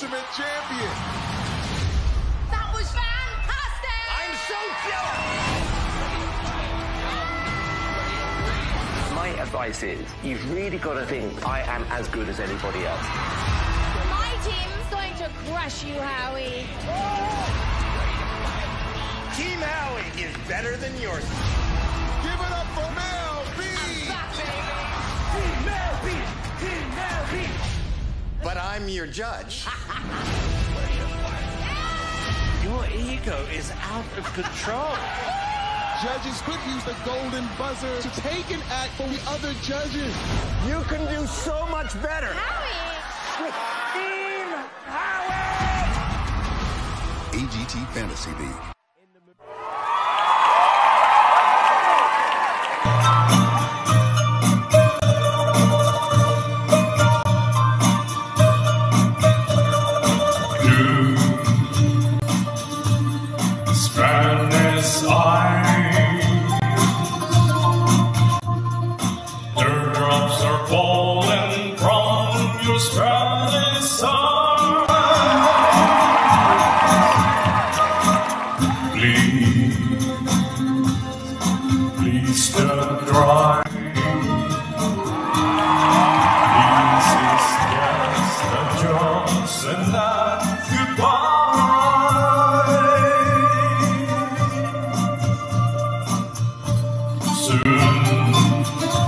ultimate champion. That was fantastic! I'm so jealous! My advice is, you've really got to think I am as good as anybody else. My team's going to crush you, Howie. Team Howie is better than yours. I'm your judge. Your ego is out of control. Judges could use the golden buzzer to take an act for the other judges. You can do so much better. Howie! Team Howie! AGT Fantasy League. Please don't. This is just a Johnson that goodbye. Soon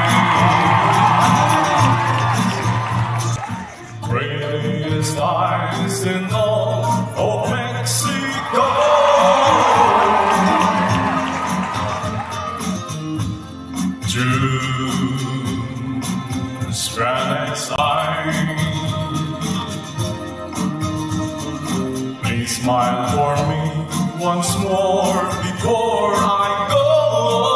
Spanish eyes. Please smile for me once more before I go.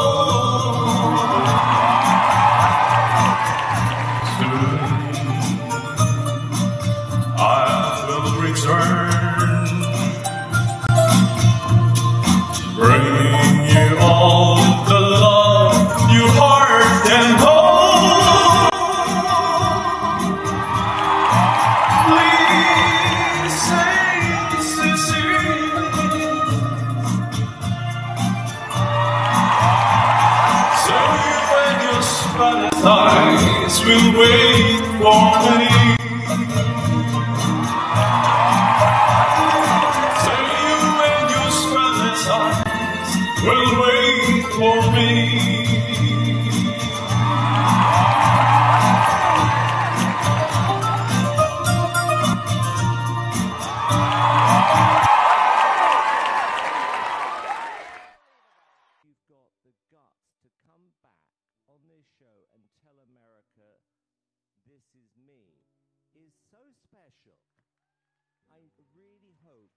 Eyes will wait for me. Tell America this is me is so special. I really hope.